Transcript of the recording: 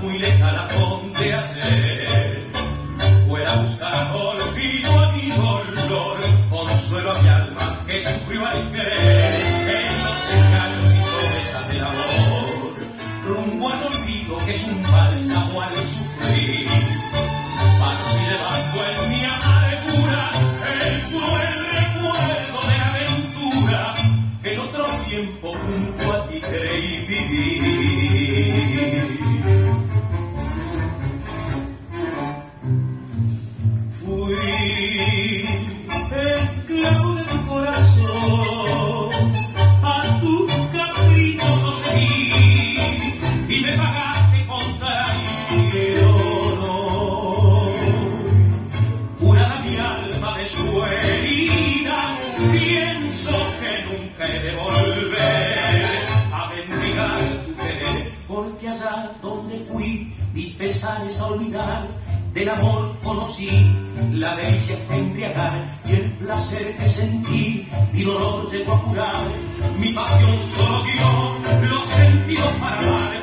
muy lejana donde ayer fuera a buscar olvido a mi dolor, consuelo a mi alma que sufrió al querer. En los engaños y promesas del amor, rumbo al olvido que es un bálsamo al sufrir, de volver a mendigar tu querer, porque allá donde fui, mis pesares a olvidar, del amor conocí la delicia de embriagar y el placer que sentí, mi dolor llegó a curar, mi pasión solo dio los sentidos para amar,